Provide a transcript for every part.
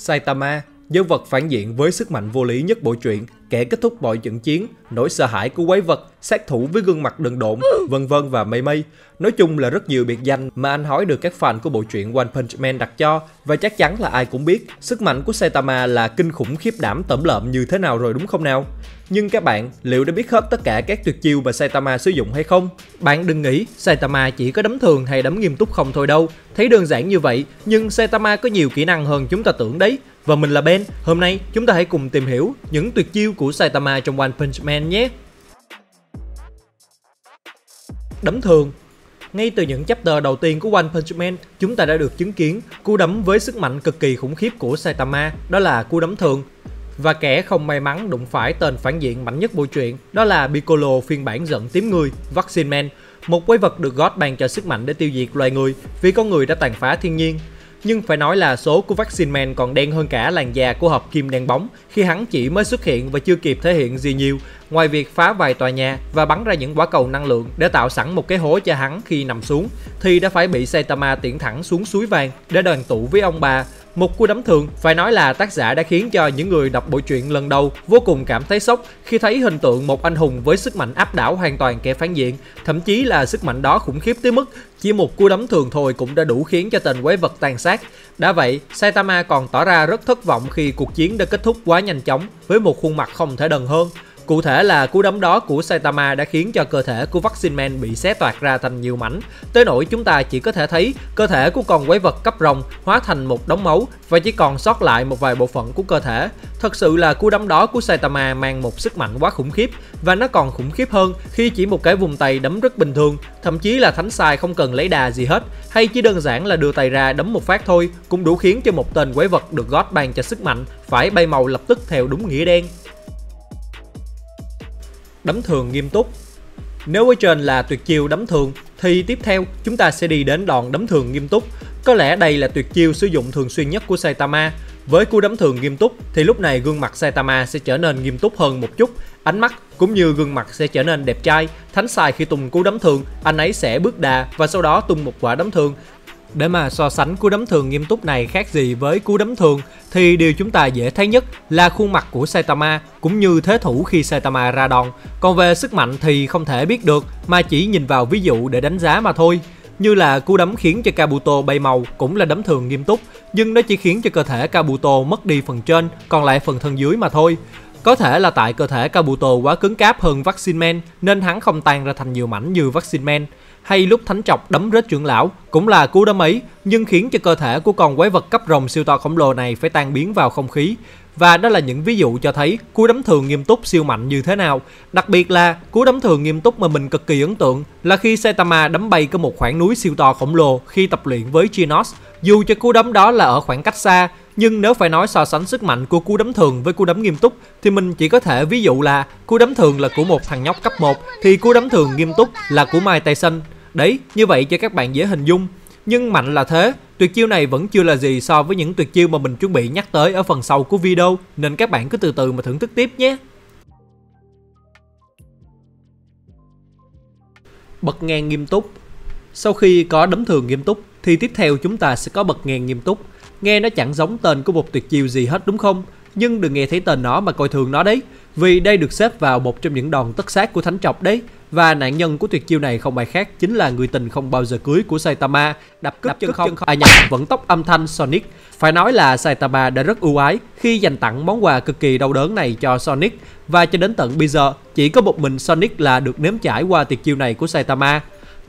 Saitama, nhân vật phản diện với sức mạnh vô lý nhất bộ truyện, kẻ kết thúc mọi trận chiến, nỗi sợ hãi của quái vật, sát thủ với gương mặt đần độn, vân vân và mây mây. Nói chung là rất nhiều biệt danh mà anh hỏi được các fan của bộ truyện One Punch Man đặt cho và chắc chắn là ai cũng biết sức mạnh của Saitama là kinh khủng khiếp đảm tẩm lợm như thế nào rồi đúng không nào? Nhưng các bạn liệu đã biết hết tất cả các tuyệt chiêu mà Saitama sử dụng hay không? Bạn đừng nghĩ Saitama chỉ có đấm thường hay đấm nghiêm túc không thôi đâu. Thấy đơn giản như vậy, nhưng Saitama có nhiều kỹ năng hơn chúng ta tưởng đấy. Và mình là Ben, hôm nay chúng ta hãy cùng tìm hiểu những tuyệt chiêu của Saitama trong One Punch Man nhé. Đấm thường ngay từ những chapter đầu tiên của One Punch Man, chúng ta đã được chứng kiến cú đấm với sức mạnh cực kỳ khủng khiếp của Saitama, đó là cú đấm thường. Và kẻ không may mắn đụng phải tên phản diện mạnh nhất bộ truyện, đó là Piccolo phiên bản giận tím người, Vaccine Man, một quái vật được God ban cho sức mạnh để tiêu diệt loài người vì con người đã tàn phá thiên nhiên. Nhưng phải nói là số của Vaccine Man còn đen hơn cả làn da của hộp kim đen bóng khi hắn chỉ mới xuất hiện và chưa kịp thể hiện gì nhiều. Ngoài việc phá vài tòa nhà và bắn ra những quả cầu năng lượng để tạo sẵn một cái hố cho hắn khi nằm xuống thì đã phải bị Saitama tiễn thẳng xuống suối vàng để đoàn tụ với ông bà một cú đấm thường phải nói là tác giả đã khiến cho những người đọc bộ truyện lần đầu vô cùng cảm thấy sốc khi thấy hình tượng một anh hùng với sức mạnh áp đảo hoàn toàn kẻ phản diện, thậm chí là sức mạnh đó khủng khiếp tới mức chỉ một cú đấm thường thôi cũng đã đủ khiến cho tên quái vật tàn sát. Đã vậy, Saitama còn tỏ ra rất thất vọng khi cuộc chiến đã kết thúc quá nhanh chóng với một khuôn mặt không thể đần hơn. Cụ thể là cú đấm đó của Saitama đã khiến cho cơ thể của Vaccine Man bị xé toạc ra thành nhiều mảnh, tới nỗi chúng ta chỉ có thể thấy cơ thể của con quái vật cấp rồng hóa thành một đống máu và chỉ còn sót lại một vài bộ phận của cơ thể. Thật sự là cú đấm đó của Saitama mang một sức mạnh quá khủng khiếp và nó còn khủng khiếp hơn khi chỉ một cái vùng tay đấm rất bình thường, thậm chí là thánh sai không cần lấy đà gì hết, hay chỉ đơn giản là đưa tay ra đấm một phát thôi cũng đủ khiến cho một tên quái vật được God ban cho sức mạnh phải bay màu lập tức theo đúng nghĩa đen đấm thường nghiêm túc. Nếu ở trên là tuyệt chiêu đấm thường thì tiếp theo chúng ta sẽ đi đến đòn đấm thường nghiêm túc. Có lẽ đây là tuyệt chiêu sử dụng thường xuyên nhất của Saitama. Với cú đấm thường nghiêm túc thì lúc này gương mặt Saitama sẽ trở nên nghiêm túc hơn một chút, ánh mắt cũng như gương mặt sẽ trở nên đẹp trai. Thánh sai khi tung cú đấm thường, anh ấy sẽ bước đà và sau đó tung một quả đấm thường để mà so sánh cú đấm thường nghiêm túc này khác gì với cú đấm thường thì điều chúng ta dễ thấy nhất là khuôn mặt của Saitama cũng như thế thủ khi Saitama ra đòn. Còn về sức mạnh thì không thể biết được mà chỉ nhìn vào ví dụ để đánh giá mà thôi. Như là cú đấm khiến cho Kabuto bay màu cũng là đấm thường nghiêm túc, nhưng nó chỉ khiến cho cơ thể Kabuto mất đi phần trên, còn lại phần thân dưới mà thôi. Có thể là tại cơ thể Kabuto quá cứng cáp hơn Vaccine Man nên hắn không tan ra thành nhiều mảnh như Vaccine Man hay lúc thánh trọc đấm rết trưởng lão cũng là cú đấm ấy nhưng khiến cho cơ thể của con quái vật cấp rồng siêu to khổng lồ này phải tan biến vào không khí và đó là những ví dụ cho thấy cú đấm thường nghiêm túc siêu mạnh như thế nào. Đặc biệt là cú đấm thường nghiêm túc mà mình cực kỳ ấn tượng là khi Saitama đấm bay có một khoảng núi siêu to khổng lồ khi tập luyện với Genos. Dù cho cú đấm đó là ở khoảng cách xa, nhưng nếu phải nói so sánh sức mạnh của cú đấm thường với cú đấm nghiêm túc thì mình chỉ có thể ví dụ là cú đấm thường là của một thằng nhóc cấp 1 thì cú đấm thường nghiêm túc là của Mike Tyson. Đấy, như vậy cho các bạn dễ hình dung. Nhưng mạnh là thế, tuyệt chiêu này vẫn chưa là gì so với những tuyệt chiêu mà mình chuẩn bị nhắc tới ở phần sau của video, nên các bạn cứ từ từ mà thưởng thức tiếp nhé. Bật ngang nghiêm túc Sau khi có đấm thường nghiêm túc, thì tiếp theo chúng ta sẽ có bật ngang nghiêm túc. Nghe nó chẳng giống tên của một tuyệt chiêu gì hết đúng không? Nhưng đừng nghe thấy tên nó mà coi thường nó đấy, vì đây được xếp vào một trong những đòn tất sát của thánh trọc đấy. Và nạn nhân của tuyệt chiêu này không ai khác chính là người tình không bao giờ cưới của Saitama, đập cướp chân không, à nhập vẫn tốc âm thanh Sonic. Phải nói là Saitama đã rất ưu ái khi dành tặng món quà cực kỳ đau đớn này cho Sonic và cho đến tận bây giờ chỉ có một mình Sonic là được nếm trải qua tuyệt chiêu này của Saitama.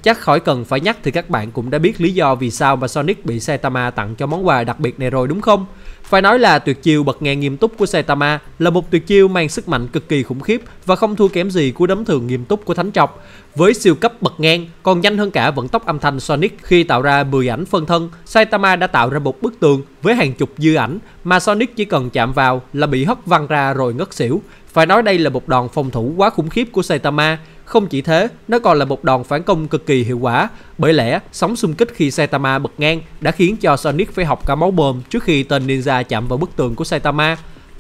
Chắc khỏi cần phải nhắc thì các bạn cũng đã biết lý do vì sao mà Sonic bị Saitama tặng cho món quà đặc biệt này rồi đúng không? Phải nói là tuyệt chiêu bật ngang nghiêm túc của Saitama là một tuyệt chiêu mang sức mạnh cực kỳ khủng khiếp và không thua kém gì của đấm thường nghiêm túc của Thánh Trọc. Với siêu cấp bật ngang, còn nhanh hơn cả vận tốc âm thanh Sonic khi tạo ra 10 ảnh phân thân, Saitama đã tạo ra một bức tường với hàng chục dư ảnh mà Sonic chỉ cần chạm vào là bị hất văng ra rồi ngất xỉu. Phải nói đây là một đòn phòng thủ quá khủng khiếp của Saitama không chỉ thế, nó còn là một đòn phản công cực kỳ hiệu quả, bởi lẽ sóng xung kích khi Saitama bật ngang đã khiến cho Sonic phải học cả máu bơm trước khi tên ninja chạm vào bức tường của Saitama.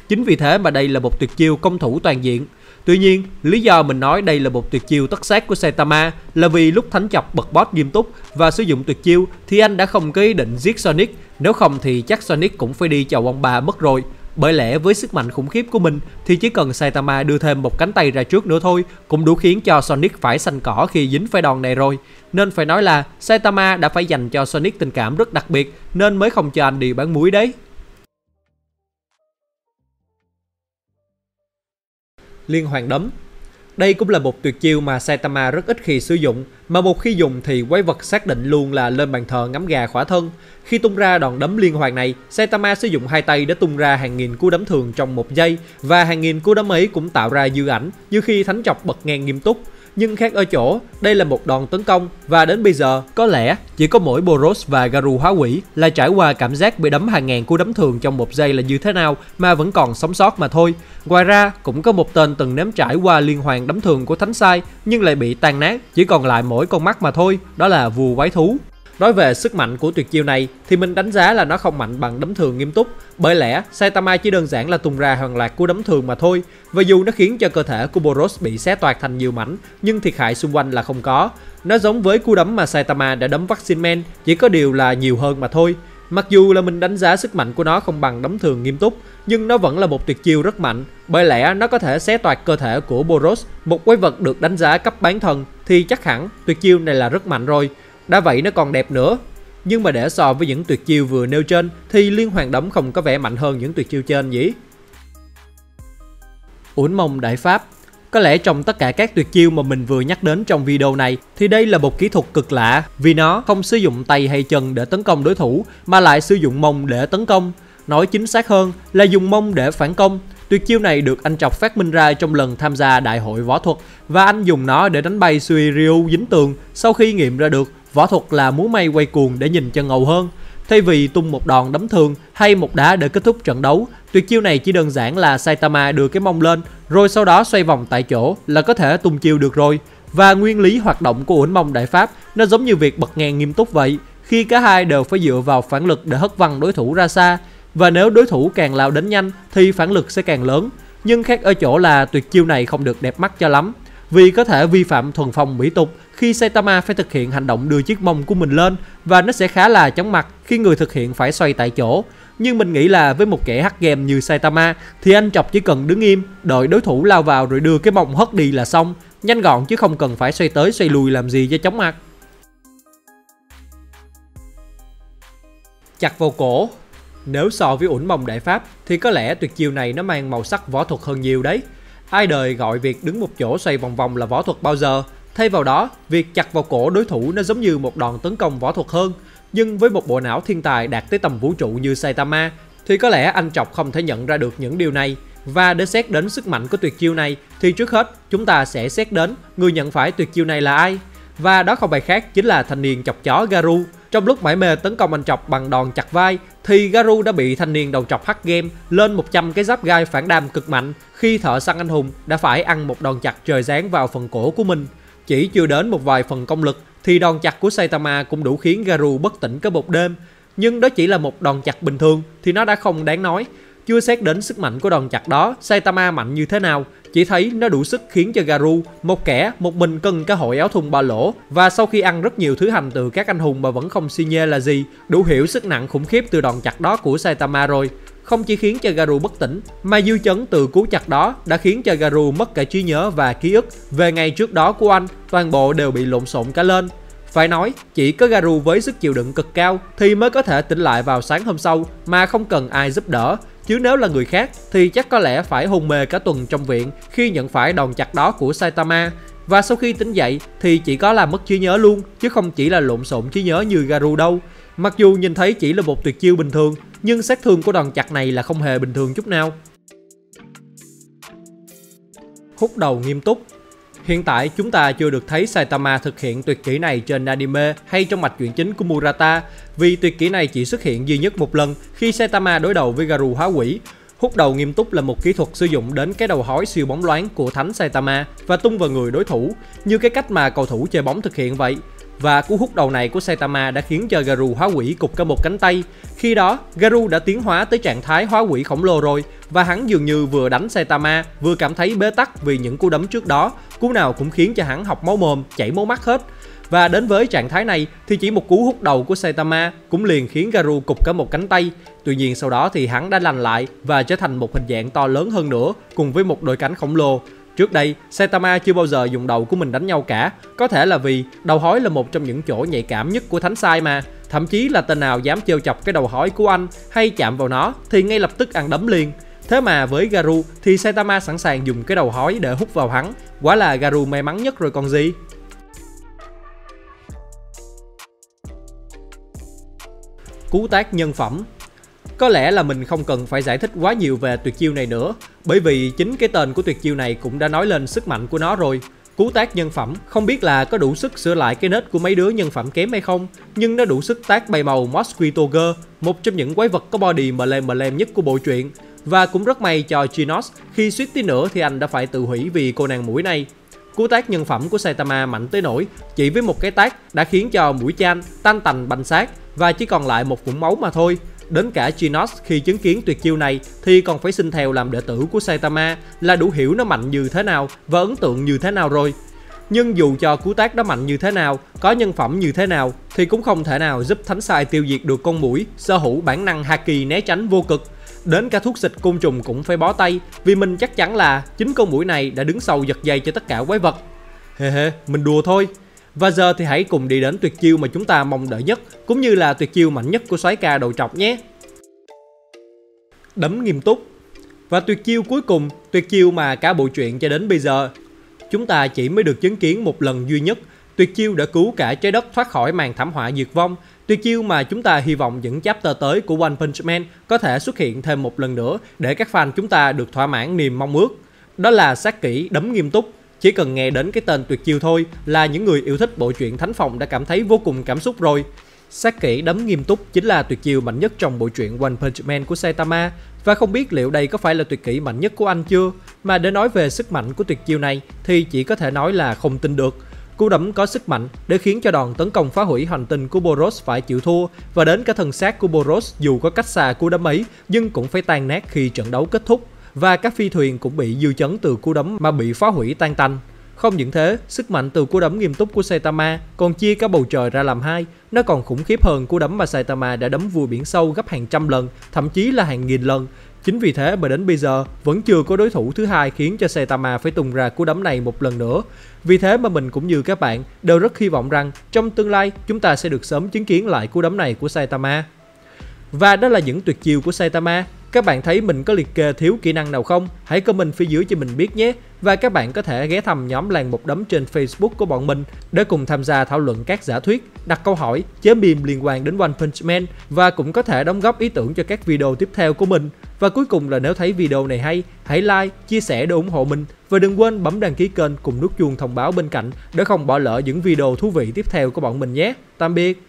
Chính vì thế mà đây là một tuyệt chiêu công thủ toàn diện. Tuy nhiên, lý do mình nói đây là một tuyệt chiêu tất sát của Saitama là vì lúc Thánh Chọc bật boss nghiêm túc và sử dụng tuyệt chiêu thì anh đã không có ý định giết Sonic Nếu không thì chắc Sonic cũng phải đi chào ông bà mất rồi. Bởi lẽ với sức mạnh khủng khiếp của mình thì chỉ cần Saitama đưa thêm một cánh tay ra trước nữa thôi cũng đủ khiến cho Sonic phải xanh cỏ khi dính phải đòn này rồi. Nên phải nói là Saitama đã phải dành cho Sonic tình cảm rất đặc biệt nên mới không cho anh đi bán muối đấy. Liên hoàn đấm đây cũng là một tuyệt chiêu mà Saitama rất ít khi sử dụng, mà một khi dùng thì quái vật xác định luôn là lên bàn thờ ngắm gà khỏa thân. Khi tung ra đòn đấm liên hoàn này, Saitama sử dụng hai tay để tung ra hàng nghìn cú đấm thường trong một giây, và hàng nghìn cú đấm ấy cũng tạo ra dư ảnh như khi thánh chọc bật ngang nghiêm túc nhưng khác ở chỗ đây là một đòn tấn công và đến bây giờ có lẽ chỉ có mỗi Boros và Garu hóa quỷ là trải qua cảm giác bị đấm hàng ngàn cú đấm thường trong một giây là như thế nào mà vẫn còn sống sót mà thôi. Ngoài ra cũng có một tên từng nếm trải qua liên hoàn đấm thường của Thánh Sai nhưng lại bị tan nát, chỉ còn lại mỗi con mắt mà thôi, đó là vua quái thú. Nói về sức mạnh của tuyệt chiêu này thì mình đánh giá là nó không mạnh bằng đấm thường nghiêm túc bởi lẽ Saitama chỉ đơn giản là tung ra hàng loạt cú đấm thường mà thôi và dù nó khiến cho cơ thể của Boros bị xé toạc thành nhiều mảnh nhưng thiệt hại xung quanh là không có. Nó giống với cú đấm mà Saitama đã đấm Vaccine Man chỉ có điều là nhiều hơn mà thôi. Mặc dù là mình đánh giá sức mạnh của nó không bằng đấm thường nghiêm túc, nhưng nó vẫn là một tuyệt chiêu rất mạnh, bởi lẽ nó có thể xé toạc cơ thể của Boros, một quái vật được đánh giá cấp bán thần, thì chắc hẳn tuyệt chiêu này là rất mạnh rồi. Đã vậy nó còn đẹp nữa. Nhưng mà để so với những tuyệt chiêu vừa nêu trên, thì liên hoàn đấm không có vẻ mạnh hơn những tuyệt chiêu trên nhỉ? Uốn mông đại pháp có lẽ trong tất cả các tuyệt chiêu mà mình vừa nhắc đến trong video này, thì đây là một kỹ thuật cực lạ, vì nó không sử dụng tay hay chân để tấn công đối thủ, mà lại sử dụng mông để tấn công. Nói chính xác hơn là dùng mông để phản công. Tuyệt chiêu này được anh Trọc phát minh ra trong lần tham gia đại hội võ thuật, và anh dùng nó để đánh bay Sui Ryu dính tường sau khi nghiệm ra được Võ thuật là múa may quay cuồng để nhìn chân ngầu hơn. Thay vì tung một đòn đấm thường hay một đá để kết thúc trận đấu, tuyệt chiêu này chỉ đơn giản là Saitama đưa cái mông lên rồi sau đó xoay vòng tại chỗ là có thể tung chiêu được rồi. Và nguyên lý hoạt động của uẩn mông đại pháp nó giống như việc bật ngang nghiêm túc vậy. Khi cả hai đều phải dựa vào phản lực để hất văng đối thủ ra xa và nếu đối thủ càng lao đến nhanh thì phản lực sẽ càng lớn. Nhưng khác ở chỗ là tuyệt chiêu này không được đẹp mắt cho lắm vì có thể vi phạm thuần phong mỹ tục khi Saitama phải thực hiện hành động đưa chiếc mông của mình lên và nó sẽ khá là chóng mặt khi người thực hiện phải xoay tại chỗ. Nhưng mình nghĩ là với một kẻ hack game như Saitama thì anh chọc chỉ cần đứng im, đợi đối thủ lao vào rồi đưa cái mông hất đi là xong, nhanh gọn chứ không cần phải xoay tới xoay lùi làm gì cho chóng mặt. Chặt vào cổ Nếu so với ủn mông đại pháp thì có lẽ tuyệt chiêu này nó mang màu sắc võ thuật hơn nhiều đấy. Ai đời gọi việc đứng một chỗ xoay vòng vòng là võ thuật bao giờ Thay vào đó, việc chặt vào cổ đối thủ nó giống như một đòn tấn công võ thuật hơn. Nhưng với một bộ não thiên tài đạt tới tầm vũ trụ như Saitama, thì có lẽ anh Trọc không thể nhận ra được những điều này. Và để xét đến sức mạnh của tuyệt chiêu này, thì trước hết chúng ta sẽ xét đến người nhận phải tuyệt chiêu này là ai. Và đó không phải khác chính là thanh niên chọc chó Garu. Trong lúc mải mê tấn công anh Trọc bằng đòn chặt vai, thì Garu đã bị thanh niên đầu trọc hack game lên 100 cái giáp gai phản đam cực mạnh khi thợ săn anh hùng đã phải ăn một đòn chặt trời giáng vào phần cổ của mình. Chỉ chưa đến một vài phần công lực thì đòn chặt của Saitama cũng đủ khiến Garu bất tỉnh cả một đêm. Nhưng đó chỉ là một đòn chặt bình thường thì nó đã không đáng nói. Chưa xét đến sức mạnh của đòn chặt đó, Saitama mạnh như thế nào, chỉ thấy nó đủ sức khiến cho Garu, một kẻ một mình cân cả hội áo thun ba lỗ và sau khi ăn rất nhiều thứ hành từ các anh hùng mà vẫn không si nhê là gì, đủ hiểu sức nặng khủng khiếp từ đòn chặt đó của Saitama rồi không chỉ khiến cho Garu bất tỉnh, mà dư chấn từ cú chặt đó đã khiến cho Garu mất cả trí nhớ và ký ức về ngày trước đó của anh, toàn bộ đều bị lộn xộn cả lên. Phải nói, chỉ có Garu với sức chịu đựng cực cao thì mới có thể tỉnh lại vào sáng hôm sau mà không cần ai giúp đỡ. Chứ nếu là người khác, thì chắc có lẽ phải hôn mê cả tuần trong viện khi nhận phải đòn chặt đó của Saitama. Và sau khi tỉnh dậy, thì chỉ có là mất trí nhớ luôn, chứ không chỉ là lộn xộn trí nhớ như Garu đâu. Mặc dù nhìn thấy chỉ là một tuyệt chiêu bình thường, nhưng sát thương của đòn chặt này là không hề bình thường chút nào. Hút đầu nghiêm túc Hiện tại chúng ta chưa được thấy Saitama thực hiện tuyệt kỹ này trên anime hay trong mạch truyện chính của Murata vì tuyệt kỹ này chỉ xuất hiện duy nhất một lần khi Saitama đối đầu với Garu hóa quỷ. Hút đầu nghiêm túc là một kỹ thuật sử dụng đến cái đầu hói siêu bóng loáng của thánh Saitama và tung vào người đối thủ, như cái cách mà cầu thủ chơi bóng thực hiện vậy. Và cú hút đầu này của Saitama đã khiến cho Garu hóa quỷ cục cả một cánh tay. Khi đó, Garu đã tiến hóa tới trạng thái hóa quỷ khổng lồ rồi và hắn dường như vừa đánh Saitama vừa cảm thấy bế tắc vì những cú đấm trước đó, cú nào cũng khiến cho hắn học máu mồm, chảy máu mắt hết. Và đến với trạng thái này thì chỉ một cú hút đầu của Saitama cũng liền khiến Garu cục cả một cánh tay. Tuy nhiên sau đó thì hắn đã lành lại và trở thành một hình dạng to lớn hơn nữa cùng với một đôi cánh khổng lồ. Trước đây, Saitama chưa bao giờ dùng đầu của mình đánh nhau cả, có thể là vì đầu hói là một trong những chỗ nhạy cảm nhất của Thánh Sai mà. Thậm chí là tên nào dám trêu chọc cái đầu hói của anh hay chạm vào nó thì ngay lập tức ăn đấm liền. Thế mà với Garu thì Saitama sẵn sàng dùng cái đầu hói để hút vào hắn. Quả là Garu may mắn nhất rồi còn gì. Cú tác nhân phẩm có lẽ là mình không cần phải giải thích quá nhiều về tuyệt chiêu này nữa, bởi vì chính cái tên của tuyệt chiêu này cũng đã nói lên sức mạnh của nó rồi. Cú tác nhân phẩm không biết là có đủ sức sửa lại cái nết của mấy đứa nhân phẩm kém hay không, nhưng nó đủ sức tác bay màu Mosquito Girl, một trong những quái vật có body mờ lem mờ lem nhất của bộ truyện. Và cũng rất may cho Genos khi suýt tí nữa thì anh đã phải tự hủy vì cô nàng mũi này. Cú tác nhân phẩm của Saitama mạnh tới nỗi chỉ với một cái tác đã khiến cho mũi chan tan tành banh xác và chỉ còn lại một vũng máu mà thôi. Đến cả Genos khi chứng kiến tuyệt chiêu này thì còn phải xin theo làm đệ tử của Saitama là đủ hiểu nó mạnh như thế nào và ấn tượng như thế nào rồi. Nhưng dù cho cú tác đó mạnh như thế nào, có nhân phẩm như thế nào thì cũng không thể nào giúp Thánh Sai tiêu diệt được con mũi sở hữu bản năng Haki né tránh vô cực. Đến cả thuốc xịt côn trùng cũng phải bó tay vì mình chắc chắn là chính con mũi này đã đứng sau giật dây cho tất cả quái vật. Hề hề, mình đùa thôi. Và giờ thì hãy cùng đi đến tuyệt chiêu mà chúng ta mong đợi nhất, cũng như là tuyệt chiêu mạnh nhất của soái ca đầu trọc nhé. Đấm nghiêm túc Và tuyệt chiêu cuối cùng, tuyệt chiêu mà cả bộ truyện cho đến bây giờ, chúng ta chỉ mới được chứng kiến một lần duy nhất. Tuyệt chiêu đã cứu cả trái đất thoát khỏi màn thảm họa diệt vong. Tuyệt chiêu mà chúng ta hy vọng những chapter tới của One Punch Man có thể xuất hiện thêm một lần nữa để các fan chúng ta được thỏa mãn niềm mong ước. Đó là sát kỹ đấm nghiêm túc chỉ cần nghe đến cái tên tuyệt chiêu thôi là những người yêu thích bộ truyện Thánh Phòng đã cảm thấy vô cùng cảm xúc rồi. Sát kỹ đấm nghiêm túc chính là tuyệt chiêu mạnh nhất trong bộ truyện One Punch Man của Saitama và không biết liệu đây có phải là tuyệt kỹ mạnh nhất của anh chưa. Mà để nói về sức mạnh của tuyệt chiêu này thì chỉ có thể nói là không tin được. Cú đấm có sức mạnh để khiến cho đòn tấn công phá hủy hành tinh của Boros phải chịu thua và đến cả thân xác của Boros dù có cách xa cú đấm ấy, nhưng cũng phải tan nát khi trận đấu kết thúc và các phi thuyền cũng bị dư chấn từ cú đấm mà bị phá hủy tan tành. Không những thế, sức mạnh từ cú đấm nghiêm túc của Saitama còn chia cả bầu trời ra làm hai, nó còn khủng khiếp hơn cú đấm mà Saitama đã đấm vùi biển sâu gấp hàng trăm lần, thậm chí là hàng nghìn lần. Chính vì thế mà đến bây giờ vẫn chưa có đối thủ thứ hai khiến cho Saitama phải tung ra cú đấm này một lần nữa. Vì thế mà mình cũng như các bạn đều rất hy vọng rằng trong tương lai chúng ta sẽ được sớm chứng kiến lại cú đấm này của Saitama. Và đó là những tuyệt chiêu của Saitama các bạn thấy mình có liệt kê thiếu kỹ năng nào không? Hãy comment phía dưới cho mình biết nhé. Và các bạn có thể ghé thăm nhóm làng một đấm trên Facebook của bọn mình để cùng tham gia thảo luận các giả thuyết, đặt câu hỏi, chế meme liên quan đến One Punch Man và cũng có thể đóng góp ý tưởng cho các video tiếp theo của mình. Và cuối cùng là nếu thấy video này hay, hãy like, chia sẻ để ủng hộ mình và đừng quên bấm đăng ký kênh cùng nút chuông thông báo bên cạnh để không bỏ lỡ những video thú vị tiếp theo của bọn mình nhé. Tạm biệt.